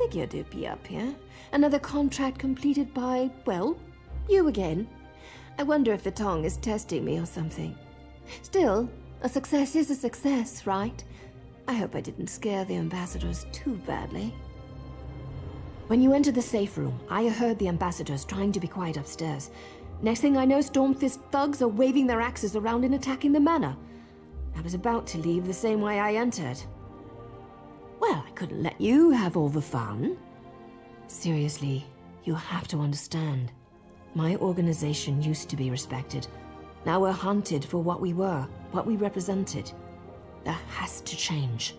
figured it'd be up here. Another contract completed by, well, you again. I wonder if the Tong is testing me or something. Still, a success is a success, right? I hope I didn't scare the ambassadors too badly. When you entered the safe room, I heard the ambassadors trying to be quiet upstairs. Next thing I know, Stormfist thugs are waving their axes around and attacking the manor. I was about to leave the same way I entered. Well, I couldn't let you have all the fun. Seriously, you have to understand. My organization used to be respected. Now we're hunted for what we were, what we represented. That has to change.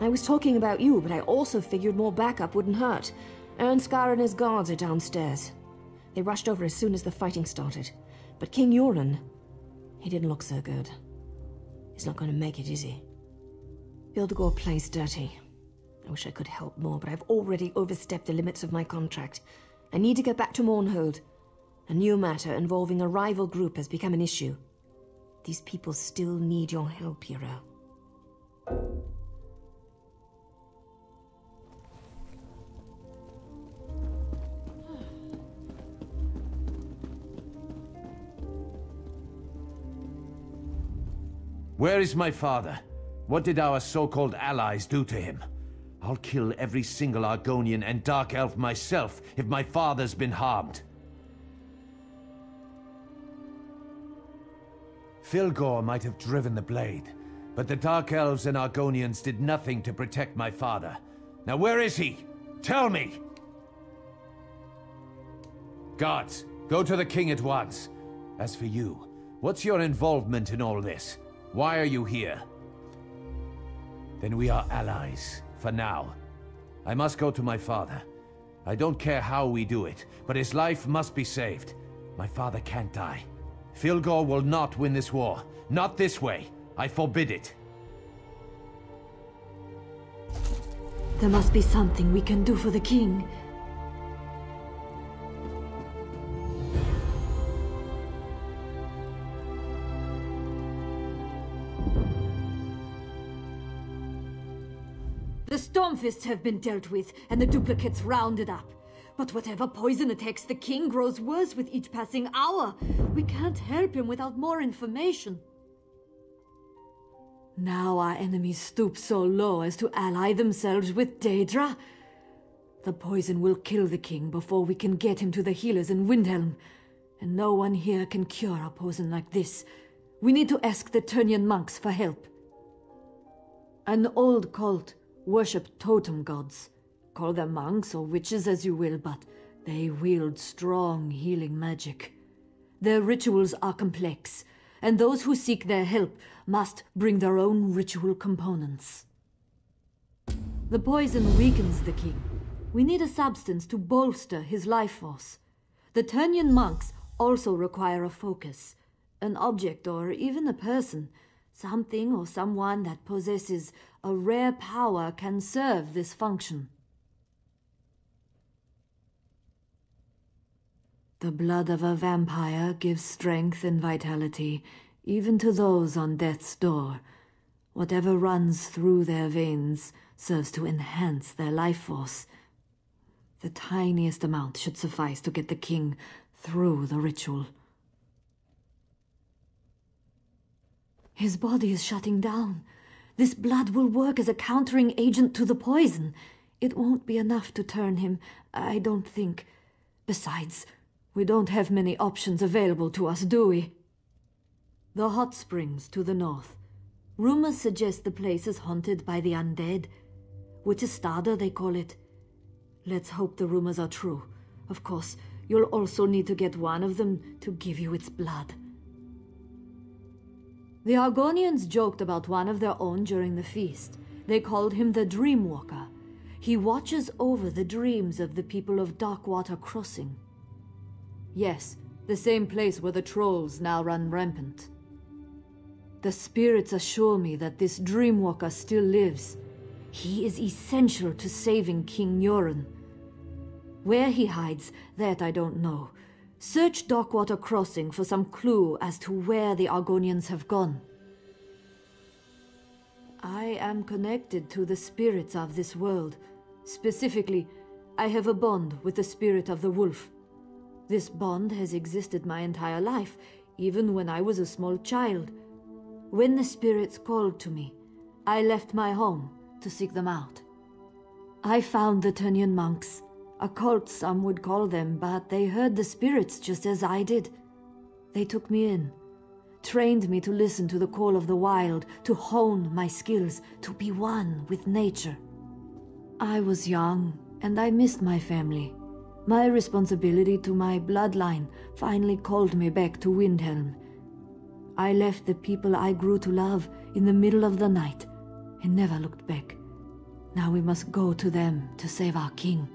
I was talking about you, but I also figured more backup wouldn't hurt. Ernskar and his guards are downstairs. They rushed over as soon as the fighting started. But King Yoren, he didn't look so good. He's not going to make it, is he? Fildgor plays dirty. I wish I could help more, but I've already overstepped the limits of my contract. I need to get back to Mournhold. A new matter involving a rival group has become an issue. These people still need your help, hero. Where is my father? What did our so-called allies do to him? I'll kill every single Argonian and Dark Elf myself if my father's been harmed. Fildgor might have driven the blade, but the Dark Elves and Argonians did nothing to protect my father. Now where is he? Tell me! Guards, go to the king at once. As for you, what's your involvement in all this? Why are you here? Then we are allies, for now. I must go to my father. I don't care how we do it, but his life must be saved. My father can't die. Fildgor will not win this war. Not this way. I forbid it. There must be something we can do for the king. Have been dealt with, and the duplicates rounded up. But whatever poison attacks the king grows worse with each passing hour. We can't help him without more information. Now our enemies stoop so low as to ally themselves with Daedra. The poison will kill the king before we can get him to the healers in Windhelm. And no one here can cure a poison like this. We need to ask the Turnian monks for help. An old cult worship totem gods. Call them monks or witches as you will, but they wield strong healing magic. Their rituals are complex, and those who seek their help must bring their own ritual components. The poison weakens the king. We need a substance to bolster his life force. The Turnian monks also require a focus, an object or even a person, something or someone that possesses a rare power can serve this function. The blood of a vampire gives strength and vitality, even to those on death's door. Whatever runs through their veins serves to enhance their life force. The tiniest amount should suffice to get the king through the ritual. His body is shutting down. This blood will work as a countering agent to the poison. It won't be enough to turn him, I don't think. Besides, we don't have many options available to us, do we? The hot springs to the north. Rumors suggest the place is haunted by the undead. Wittestadr, they call it. Let's hope the rumors are true. Of course, you'll also need to get one of them to give you its blood. The Argonians joked about one of their own during the feast. They called him the Dreamwalker. He watches over the dreams of the people of Darkwater Crossing. Yes, the same place where the trolls now run rampant. The spirits assure me that this Dreamwalker still lives. He is essential to saving King Yoren. Where he hides, that I don't know. Search Darkwater Crossing for some clue as to where the Argonians have gone. I am connected to the spirits of this world. Specifically, I have a bond with the spirit of the wolf. This bond has existed my entire life, even when I was a small child. When the spirits called to me, I left my home to seek them out. I found the Turnian monks. A cult, some would call them, but they heard the spirits just as I did. They took me in, trained me to listen to the call of the wild, to hone my skills, to be one with nature. I was young, and I missed my family. My responsibility to my bloodline finally called me back to Windhelm. I left the people I grew to love in the middle of the night and never looked back. Now we must go to them to save our king.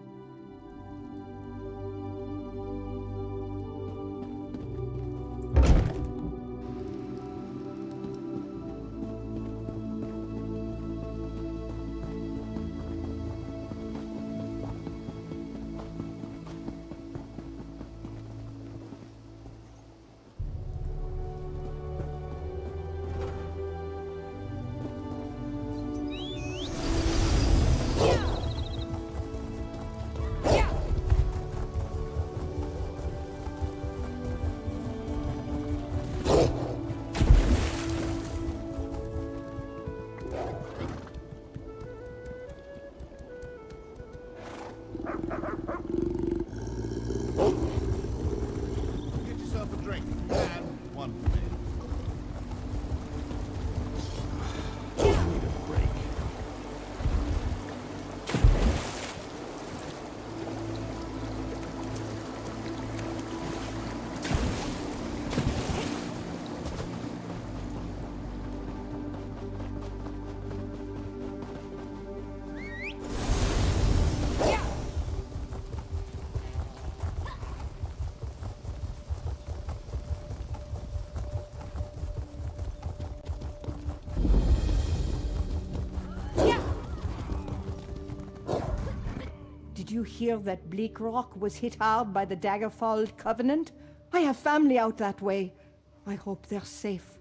You hear that Bleak Rock was hit hard by the Daggerfall Covenant? I have family out that way. I hope they're safe.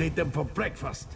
Ate them for breakfast.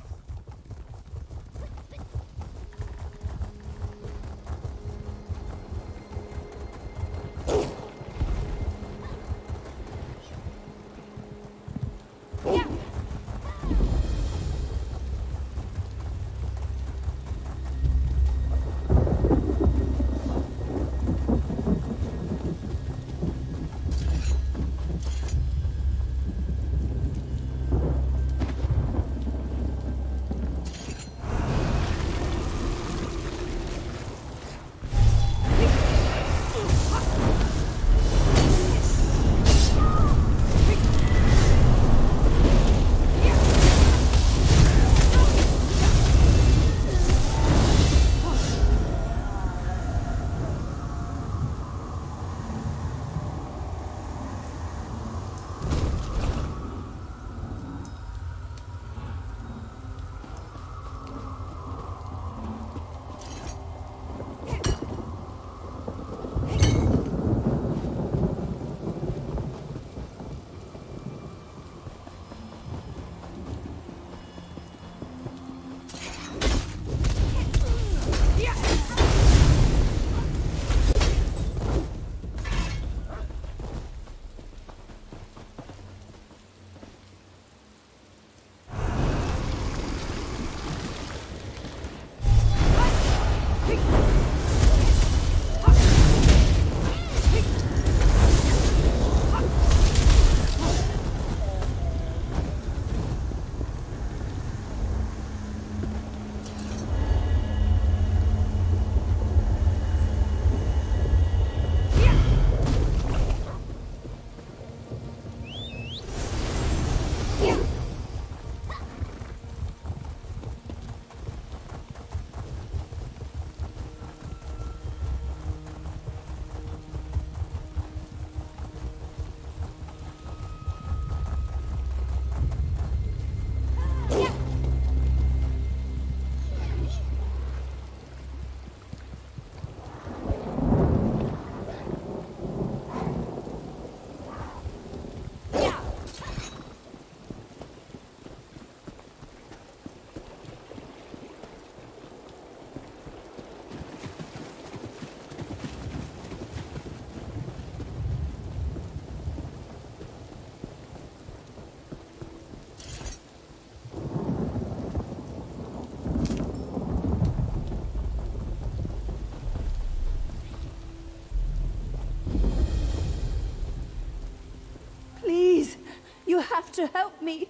To help me.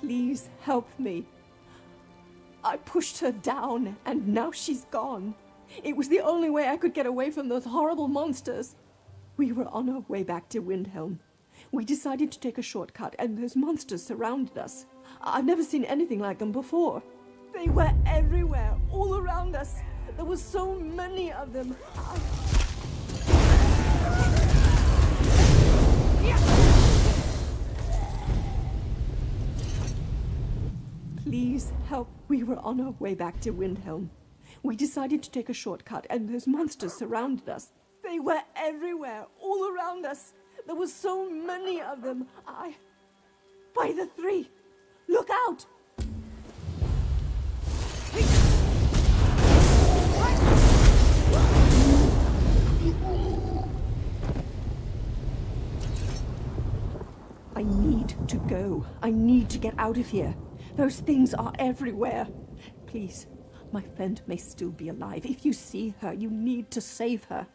Please help me. I pushed her down, and now she's gone. It was the only way I could get away from those horrible monsters. We were on our way back to Windhelm. We decided to take a shortcut, and those monsters surrounded us. I've never seen anything like them before. They were everywhere, all around us. There were so many of them. I... Please help. We were on our way back to Windhelm. We decided to take a shortcut, and those monsters surrounded us. They were everywhere, all around us. There were so many of them. I. By the three! Look out! I I need to get out of here. Those things are everywhere. Please, my friend may still be alive. If you see her, you need to save her.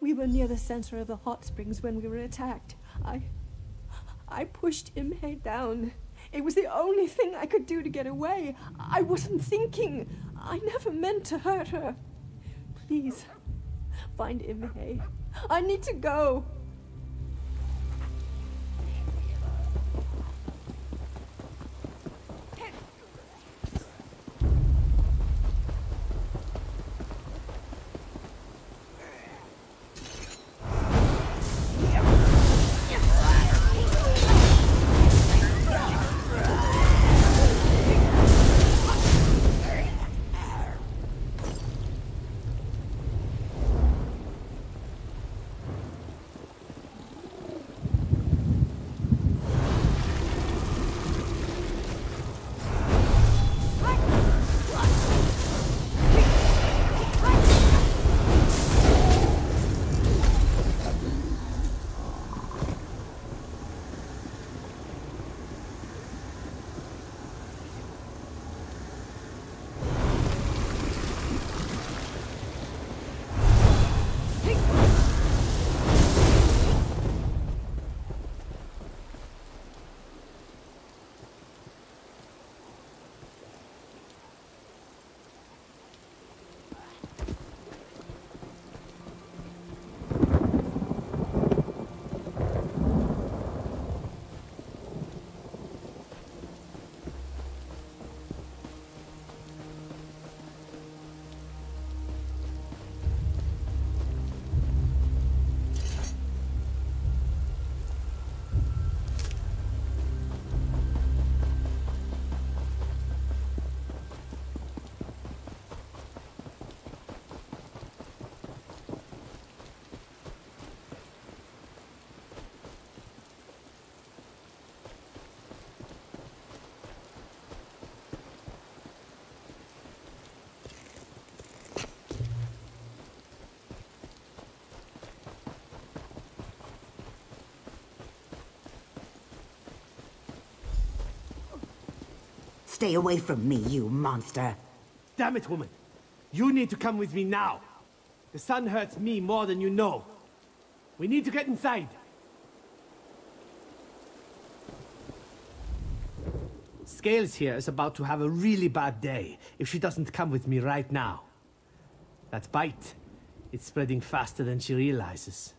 We were near the center of the hot springs when we were attacked. I. I pushed Imhe down. It was the only thing I could do to get away. I wasn't thinking. I never meant to hurt her. Please, find Imhe. I need to go. Stay away from me, you monster. Damn it, woman. You need to come with me now. The sun hurts me more than you know. We need to get inside. Scales here is about to have a really bad day if she doesn't come with me right now. That bite, it's spreading faster than she realizes.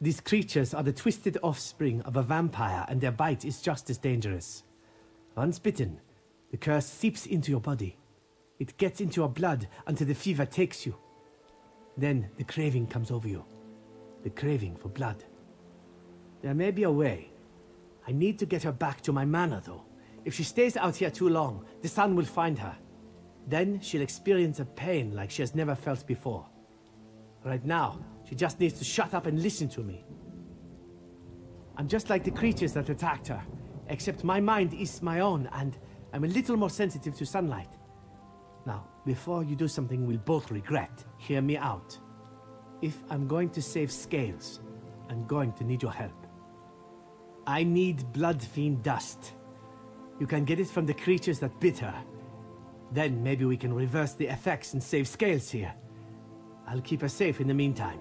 These creatures are the twisted offspring of a vampire and their bite is just as dangerous. Once bitten, the curse seeps into your body. It gets into your blood until the fever takes you. Then the craving comes over you. The craving for blood. There may be a way. I need to get her back to my manor, though. If she stays out here too long, the sun will find her. Then she'll experience a pain like she has never felt before. Right now, she just needs to shut up and listen to me. I'm just like the creatures that attacked her, except my mind is my own, and I'm a little more sensitive to sunlight. Now, before you do something we'll both regret, hear me out. If I'm going to save Scales, I'm going to need your help. I need Blood Fiend dust. You can get it from the creatures that bit her. Then maybe we can reverse the effects and save Scales here. I'll keep her safe in the meantime.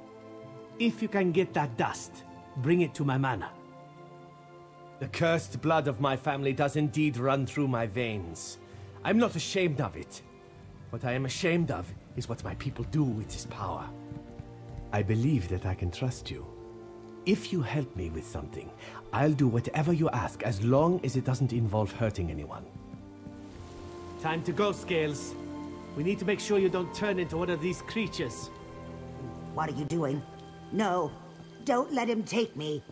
If you can get that dust, bring it to my manor. The cursed blood of my family does indeed run through my veins. I'm not ashamed of it. What I am ashamed of is what my people do with this power. I believe that I can trust you. If you help me with something, I'll do whatever you ask as long as it doesn't involve hurting anyone. Time to go, Scales. We need to make sure you don't turn into one of these creatures. What are you doing? No, don't let him take me.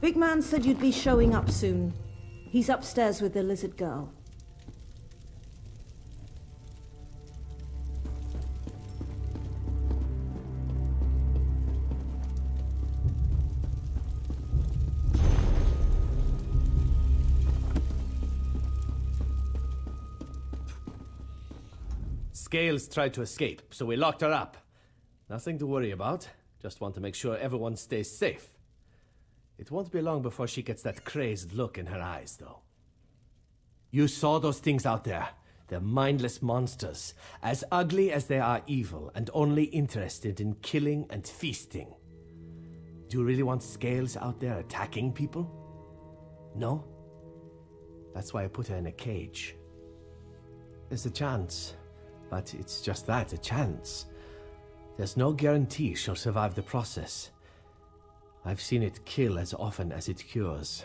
Big Man said you'd be showing up soon. He's upstairs with the lizard girl. Scales tried to escape, so we locked her up. Nothing to worry about. Just want to make sure everyone stays safe. It won't be long before she gets that crazed look in her eyes, though. You saw those things out there. They're mindless monsters, as ugly as they are evil, and only interested in killing and feasting. Do you really want Scales out there attacking people? No? That's why I put her in a cage. There's a chance, but it's just that, a chance. There's no guarantee she'll survive the process. I've seen it kill as often as it cures.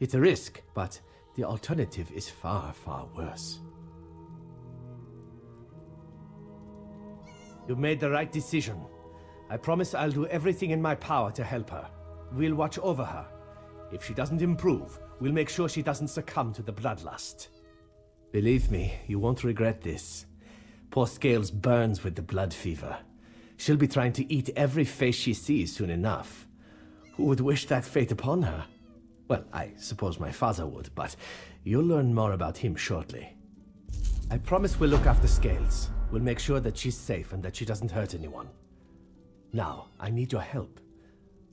It's a risk, but the alternative is far, far worse. You've made the right decision. I promise I'll do everything in my power to help her. We'll watch over her. If she doesn't improve, we'll make sure she doesn't succumb to the bloodlust. Believe me, you won't regret this. Poor Scales burns with the blood fever. She'll be trying to eat every face she sees soon enough. Who would wish that fate upon her? Well, I suppose my father would, but you'll learn more about him shortly. I promise we'll look after Scales. We'll make sure that she's safe and that she doesn't hurt anyone. Now, I need your help.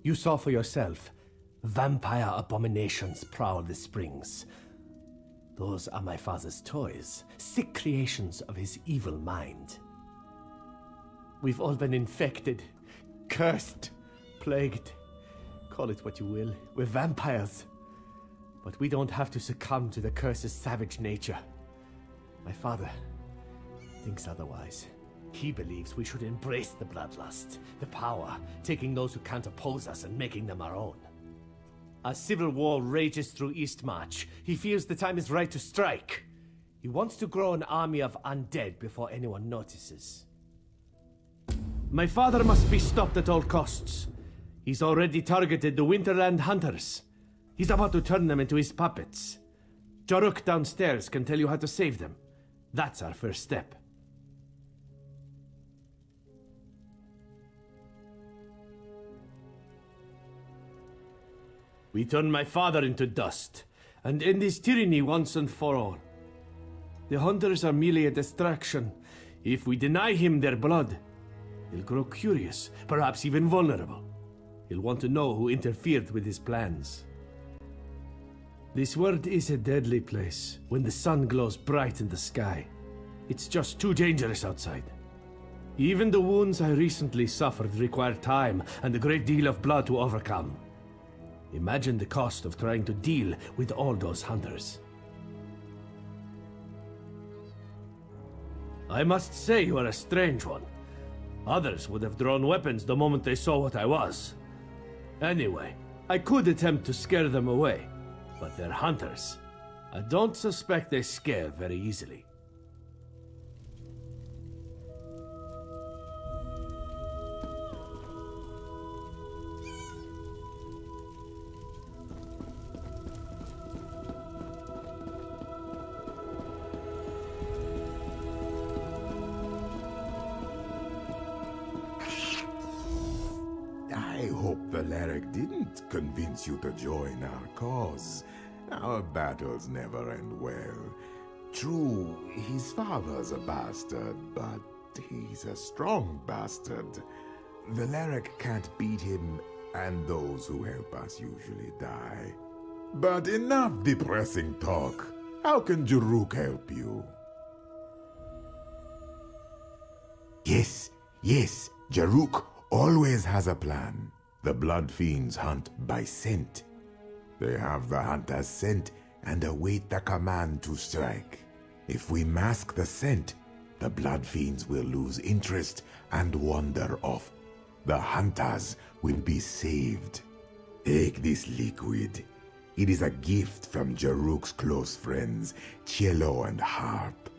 You saw for yourself. Vampire abominations prowl the springs. Those are my father's toys, sick creations of his evil mind. We've all been infected, cursed, plagued. Call it what you will. We're vampires. But we don't have to succumb to the curse's savage nature. My father thinks otherwise. He believes we should embrace the bloodlust, the power, taking those who can't oppose us and making them our own. A civil war rages through Eastmarch. He feels the time is right to strike. He wants to grow an army of undead before anyone notices. My father must be stopped at all costs. He's already targeted the Winterland Hunters. He's about to turn them into his puppets. Joruk downstairs can tell you how to save them. That's our first step. We turn my father into dust, and end his tyranny once and for all. The hunters are merely a distraction. If we deny him their blood, he'll grow curious, perhaps even vulnerable. He'll want to know who interfered with his plans. This world is a deadly place when the sun glows bright in the sky. It's just too dangerous outside. Even the wounds I recently suffered require time and a great deal of blood to overcome. Imagine the cost of trying to deal with all those hunters. I must say you are a strange one. Others would have drawn weapons the moment they saw what I was. Anyway, I could attempt to scare them away, but they're hunters. I don't suspect they scare very easily. Hope didn't convince you to join our cause. Our battles never end well. True, his father's a bastard, but he's a strong bastard. Valeric can't beat him, and those who help us usually die. But enough depressing talk. How can Jaruk help you? Yes, yes, Jaruk always has a plan. The Blood Fiends hunt by scent. They have the hunter's scent and await the command to strike. If we mask the scent, the Blood Fiends will lose interest and wander off. The hunters will be saved. Take this liquid. It is a gift from Jaruk's close friends, Cello and Harp.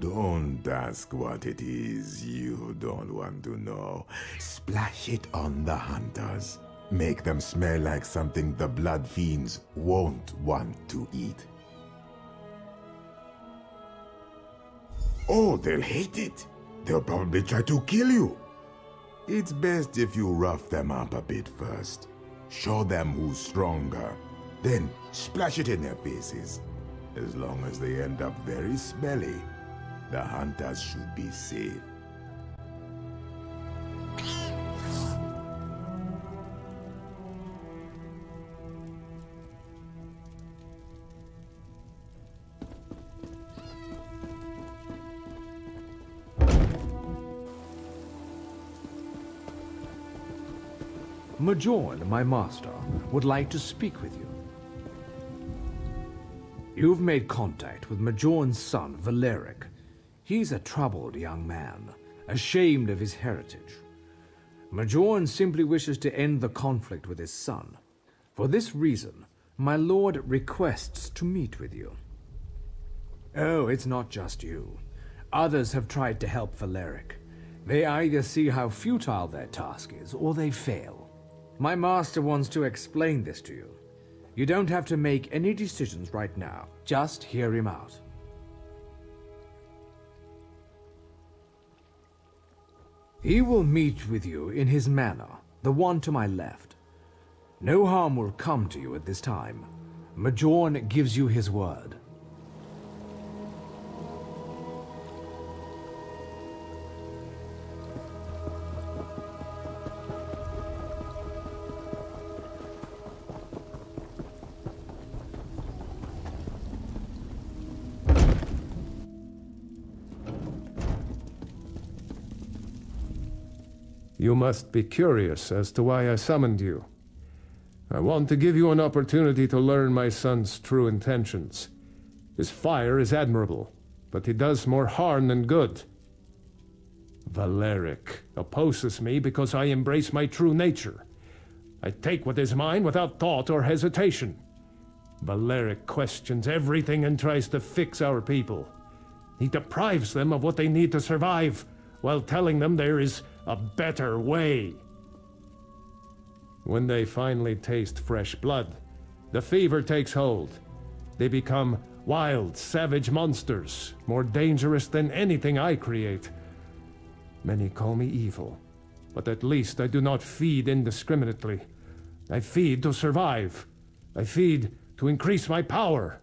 Don't ask what it is. You don't want to know. Splash it on the hunters. Make them smell like something the blood fiends won't want to eat. Oh, they'll hate it. They'll probably try to kill you. It's best if you rough them up a bit first. Show them who's stronger. Then splash it in their faces. As long as they end up very smelly, the hunters should be safe. Majorn, my master, would like to speak with you. You've made contact with Majorn's son, Valeric. He's a troubled young man, ashamed of his heritage. Majorn simply wishes to end the conflict with his son. For this reason, my lord requests to meet with you. Oh, it's not just you. Others have tried to help Valeric. They either see how futile their task is, or they fail. My master wants to explain this to you. You don't have to make any decisions right now. Just hear him out. He will meet with you in his manor, the one to my left. No harm will come to you at this time. Majorn gives you his word. You must be curious as to why I summoned you. I want to give you an opportunity to learn my son's true intentions. His fire is admirable, but he does more harm than good. Valeric opposes me because I embrace my true nature. I take what is mine without thought or hesitation. Valeric questions everything and tries to fix our people. He deprives them of what they need to survive, while telling them there is a better way. When they finally taste fresh blood, the fever takes hold. They become wild, savage monsters, more dangerous than anything I create. Many call me evil, but at least I do not feed indiscriminately. I feed to survive. I feed to increase my power.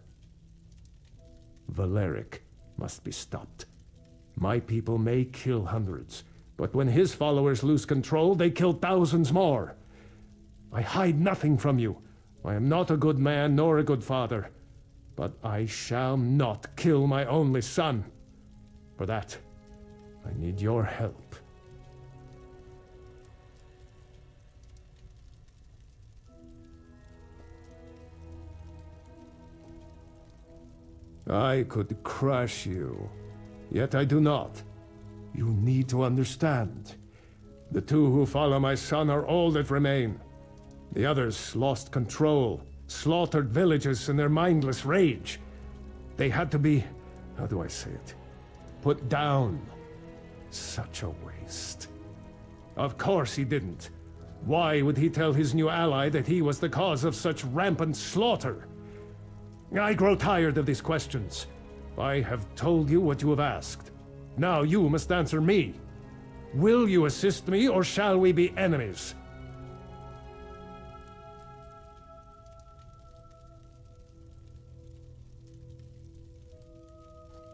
Valeric must be stopped. My people may kill hundreds, but when his followers lose control, they kill thousands more. I hide nothing from you. I am not a good man nor a good father. But I shall not kill my only son. For that, I need your help. I could crush you, yet I do not. You need to understand. The two who follow my son are all that remain. The others lost control, slaughtered villages in their mindless rage. They had to be, how do I say it, put down. Such a waste. Of course he didn't. Why would he tell his new ally that he was the cause of such rampant slaughter? I grow tired of these questions. I have told you what you have asked. Now you must answer me. Will you assist me, or shall we be enemies?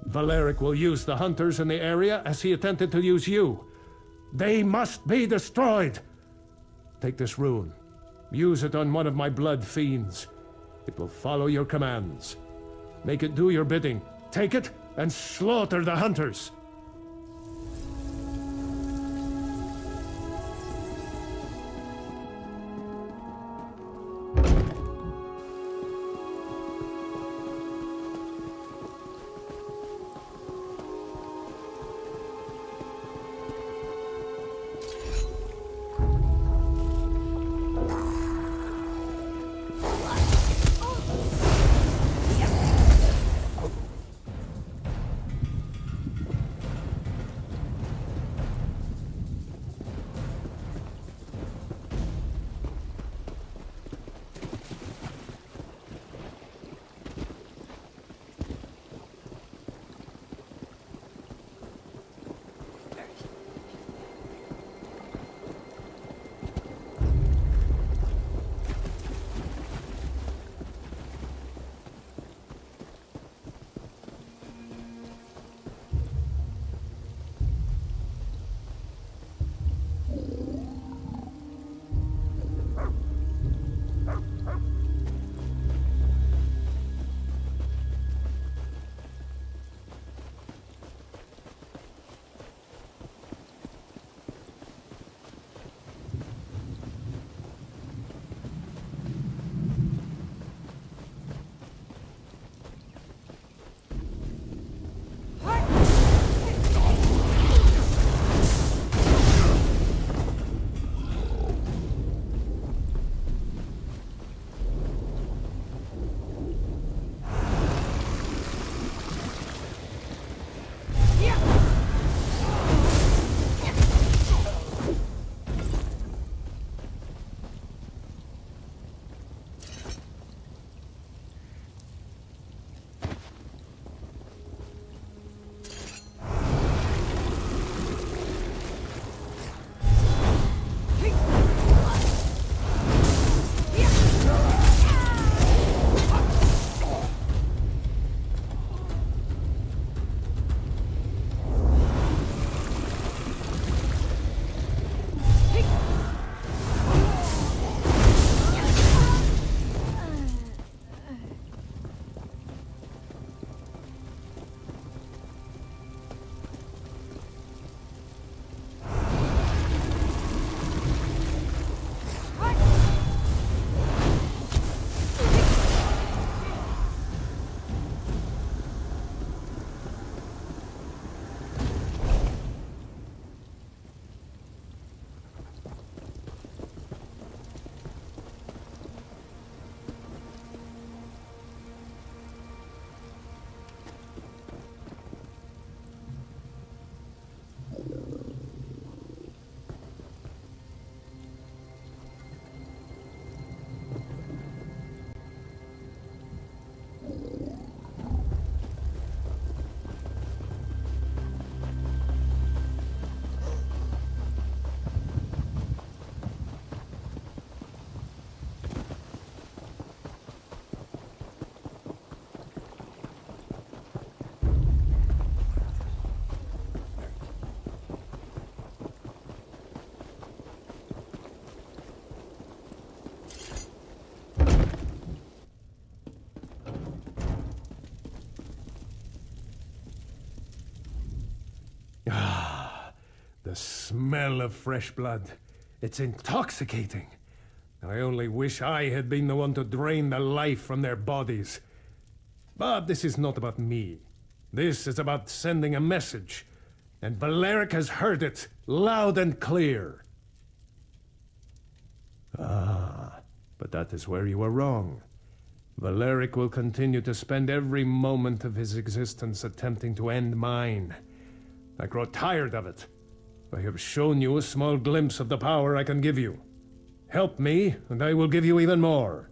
Valeric will use the hunters in the area as he attempted to use you. They must be destroyed! Take this rune. Use it on one of my blood fiends. It will follow your commands. Make it do your bidding. Take it and slaughter the hunters. Smell of fresh blood. It's intoxicating. I only wish I had been the one to drain the life from their bodies. But this is not about me. This is about sending a message. And Valeric has heard it, loud and clear. Ah, but that is where you are wrong. Valeric will continue to spend every moment of his existence attempting to end mine. I grow tired of it. I have shown you a small glimpse of the power I can give you. Help me, and I will give you even more.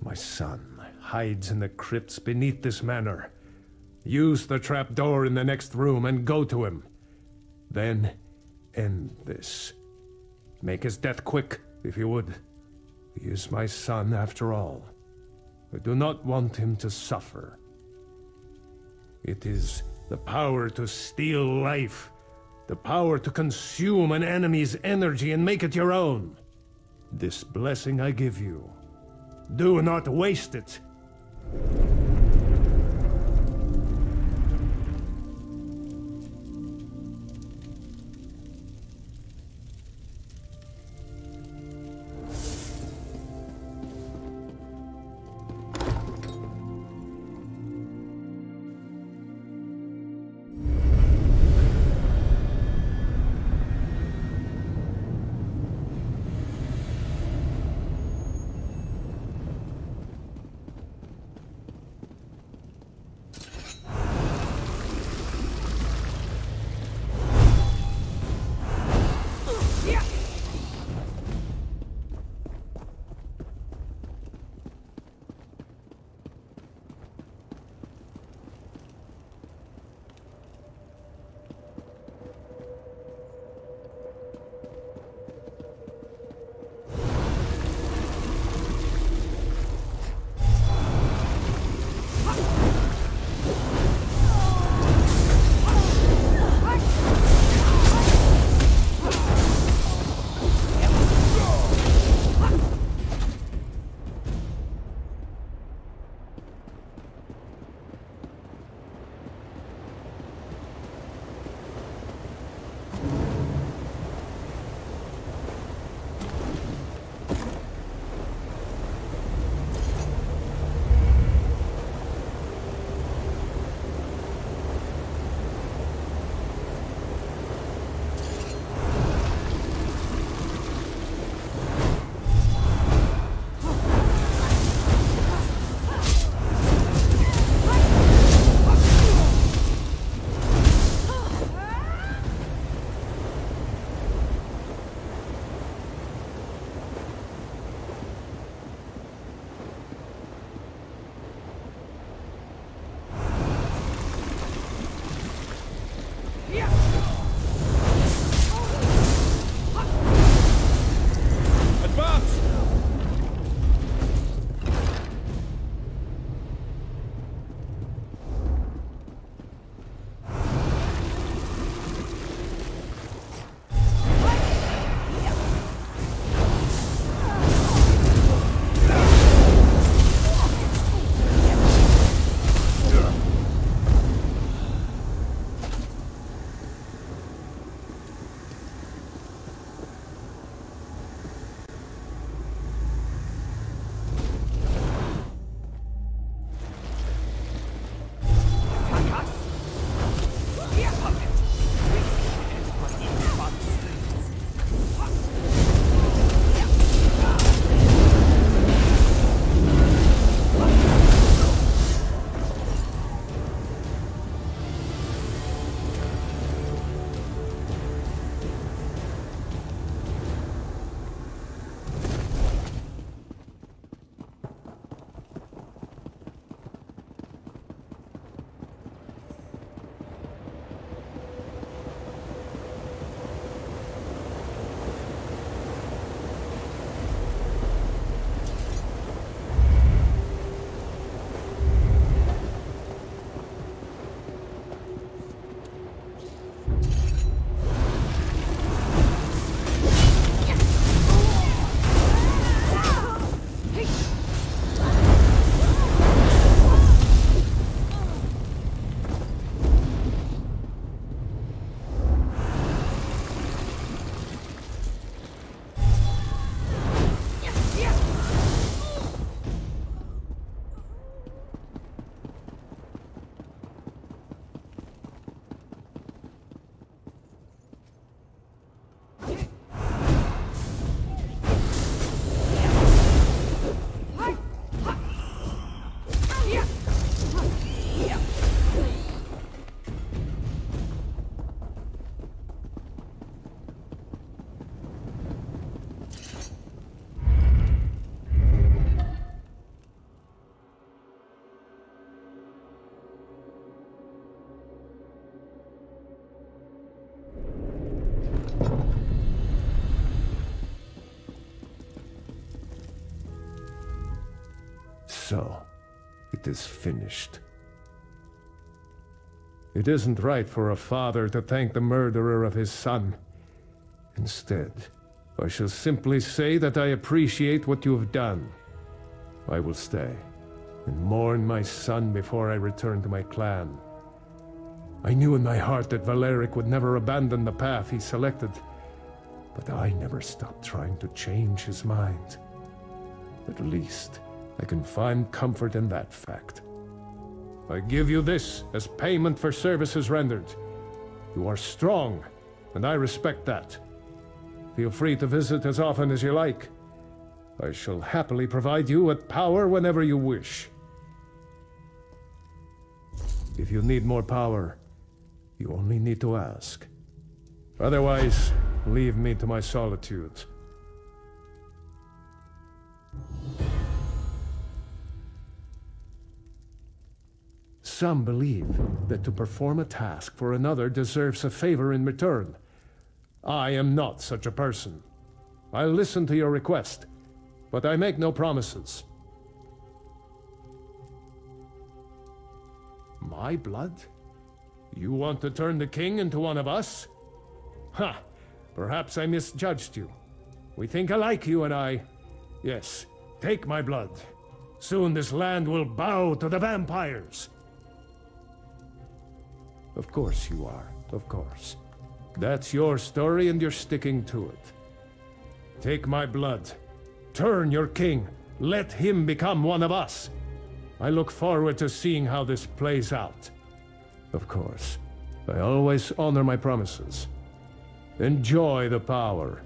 My son hides in the crypts beneath this manor. Use the trap door in the next room and go to him. Then end this. Make his death quick, if you would. He is my son, after all. I do not want him to suffer. It is the power to steal life, the power to consume an enemy's energy and make it your own. This blessing I give you. Do not waste it. Is finished. It isn't right for a father to thank the murderer of his son. Instead, I shall simply say that I appreciate what you have done. I will stay and mourn my son before I return to my clan. I knew in my heart that Valeric would never abandon the path he selected, but I never stopped trying to change his mind. At least, I can find comfort in that fact. I give you this as payment for services rendered. You are strong, and I respect that. Feel free to visit as often as you like. I shall happily provide you with power whenever you wish. If you need more power, you only need to ask. Otherwise, leave me to my solitude. Some believe that to perform a task for another deserves a favor in return. I am not such a person. I'll listen to your request, but I make no promises. My blood? You want to turn the king into one of us? Ha! Perhaps I misjudged you. We think alike, you and I. Yes, take my blood. Soon this land will bow to the vampires. Of course you are, of course. That's your story and you're sticking to it. Take my blood. Turn your king. Let him become one of us. I look forward to seeing how this plays out. Of course. I always honor my promises. Enjoy the power.